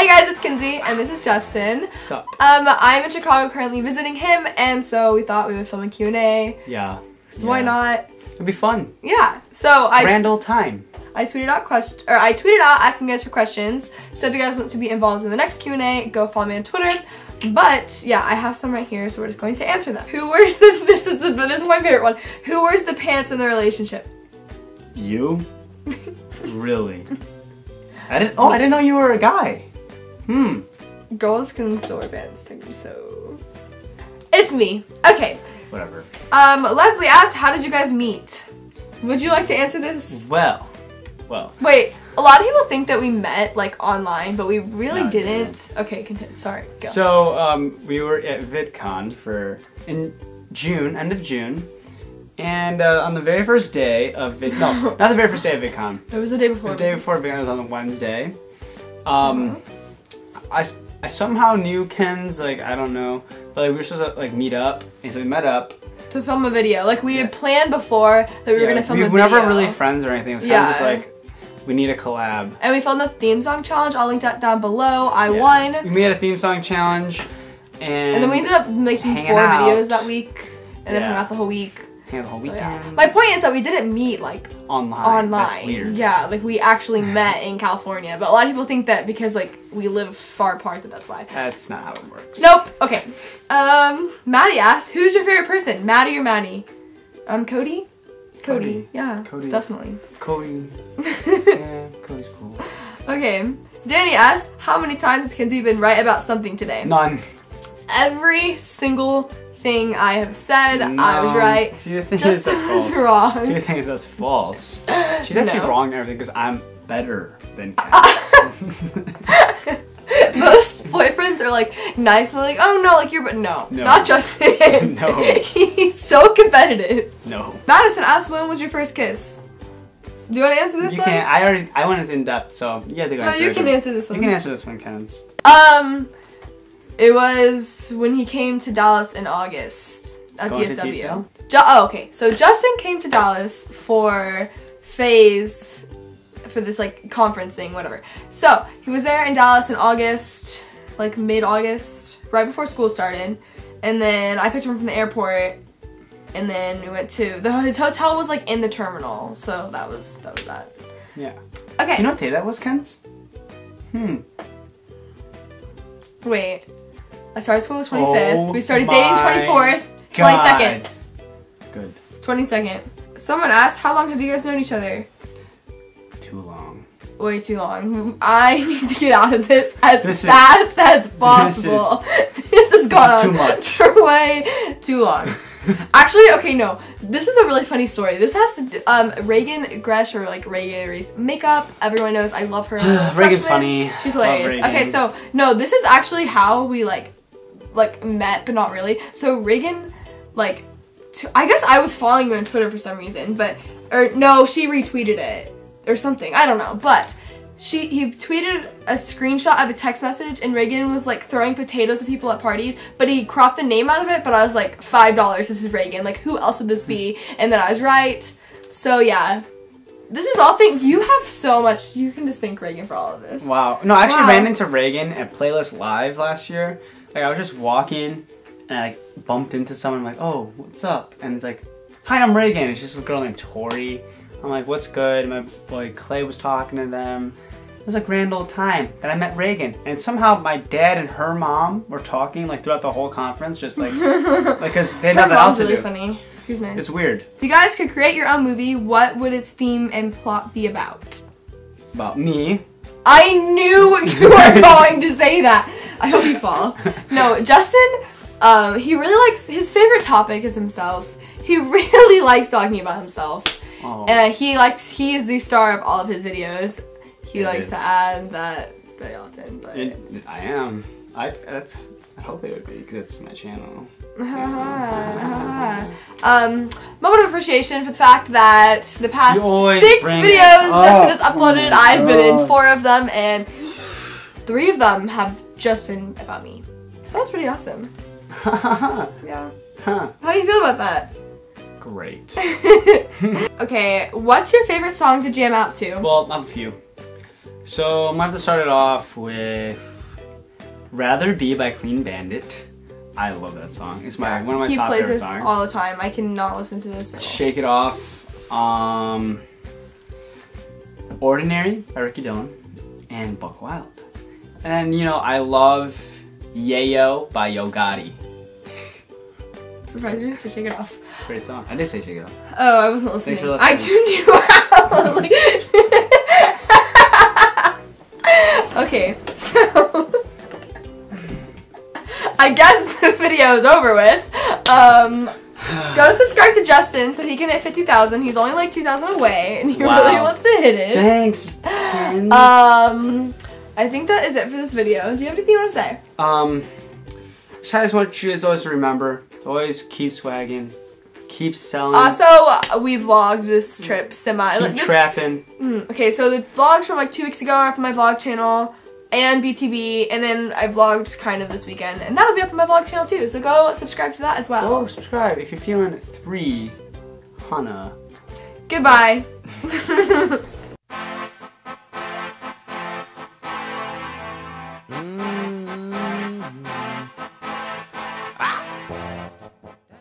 Hey guys, it's Kenzie, and this is Justin. What's up? Um, I'm in Chicago currently visiting him, and so we thought we would film a Q&A. Yeah. So why not? It'd be fun. Yeah. So I Grand old time. I tweeted out question or I tweeted out asking you guys for questions. So if you guys want to be involved in the next Q&A, go follow me on Twitter. But yeah, I have some right here, so we're just going to answer them. Who wears the this is the this is my favorite one. Who wears the pants in the relationship? You? really? I didn't. Oh, I didn't know you were a guy. Hmm. Girls can still wear technically, so it's me. Okay. Whatever. Um, Leslie asked, "How did you guys meet?" Would you like to answer this? Well. Well. Wait, a lot of people think that we met like online, but we really No, didn't. Okay, continue. Sorry. Go. So um, we were at VidCon for in June, end of June, and uh, on the very first day of Vid. No, not the very first day of VidCon. it was the day before. It was the day before VidCon. It was on a Wednesday. Um, I, s- I I somehow knew Ken's like I don't know, but like, we were supposed to like meet up, and so we met up. to film a video. Like we had planned before that we were gonna film we a were never really friends or anything. It was kind Yeah. of just like we need a collab. and we filmed the theme song challenge. I'll link that down below. I Yeah. won. We made a theme song challenge, and, And then we ended up making four out. videos that week, and then Yeah. hung out the whole week. Hang the whole So, yeah. My point is that we didn't meet like online. online. Yeah, like we actually met in California. But a lot of people think that because like we live far apart that that's why. That's not how it works. Nope. Okay. Um, Maddie asked, "Who's your favorite person, Maddie or Maddie?" Um, Cody. Cody. Cody. Yeah. Cody. Definitely. Cody. yeah, Cody's cool. Okay. Danny asked, "How many times has Kenzie been right about something today?" None. Every single thing I have said, I was right. See the thing Just is that's false. wrong. See the thing is that's false. She's actually No. wrong in everything because I'm better than Cass. Most boyfriends are like nice, and like, "Oh no, like you're," but no, No. not Justin. No. he's so competitive. no. Madison asked, "When was your first kiss?" Do you want to answer this You one? can't. I already. I went into in depth, so you have to go. no, answer you it. can answer this one. You can answer this one, Kens. Um, it was when he came to Dallas in August at DFW. Ju- oh, okay. So Justin came to Dallas for phase for this like conference thing, whatever. So he was there in Dallas in August, like mid August, right before school started, and then I picked him up from the airport. And then we went to the his hotel was like in the terminal, so that was that was that. Yeah. Okay, You know what day that was, Kens? Hmm. wait. I started school the twenty fifth. Oh we started dating twenty fourth, twenty God. second. Good. 22nd. Someone asked, how long have you guys known each other? Too long. Way too long. I need to get out of this as This is- fast as possible. This, has gone is too on much. for way too long. Actually, okay, no. This is a really funny story. This has to do, um Reagan Gresh or like Reagan Reese makeup. Everyone knows I love her. Reagan's Freshman. funny. She's hilarious. Reagan. Okay, so no, this is actually how we like like met, but not really. So Reagan, like, t- I guess I was following you on Twitter for some reason, but or no, she retweeted it or something. I don't know, but. She he tweeted a screenshot of a text message and Reagan was like throwing potatoes at people at parties, but he cropped the name out of it, but I was like, five dollars, this is Reagan. Like who else would this be? And then I was right. So yeah. This is all thing you have so much you can just thank Reagan for all of this. Wow. No, I actually Wow. ran into Reagan at Playlist Live last year. Like I was just walking and I like bumped into someone. I'm like, oh, what's up? And it's like, hi, I'm Reagan. It's just this girl named Tori. I'm like, what's good? My boy Clay was talking to them. It was a grand old time. Then I met Reagan, and somehow my dad and her mom were talking like throughout the whole conference, just like, like because they had nothing else to really do. funny. She's nice. It's weird if you guys could create your own movie, what would its theme and plot be about? about me. I knew you were going to say that. I hope you fall. No, Justin, um, he really likes his favorite topic is himself. He really likes talking about himself. Oh, And he likes he is the star of all of his videos. He It likes to add that very often, but it- I am. I that's. I hope it would be because it's my channel. um, moment of appreciation for the fact that the past six videos. Justin has uploaded, Oh I've been in four of them, and three of them have just been about me. So that's pretty awesome. Yeah. Huh. How do you feel about that? Great. Okay, what's your favorite song to jam out to? Well, I have a few. So I'm gonna have to start it off with Rather Be by Clean Bandit. I love that song. It's my one of my he top plays favorite this songs. all the time. I cannot listen to this. At. Shake It Off. Um, Ordinary by Ricky Dillon. And Buck Wild. And you know, I love Yayo by Yo Gotti. Surprised you didn't say shake it off. It's a great song. I did say Shake It Off. Oh, I wasn't listening. Thanks for I tuned you out. Like- okay, so I guess the video is over with. Um, go subscribe to Justin so he can hit fifty thousand. He's only like two thousand away, and he Wow. really wants to hit it. Thanks. Um, I think that is it for this video. Do you have anything you want to say? Um, so I just want you guys always to remember to always keep swagging, keep selling, Also, we vlogged this trip semi. keep like, this- trapping. Mm, okay, so the vlogs from like two weeks ago are up on my vlog channel and BTB, and then I vlogged kind of this weekend, and that'll be up on my vlog channel too. So go subscribe to that as well. Go subscribe if you're feeling three, Hana. Goodbye.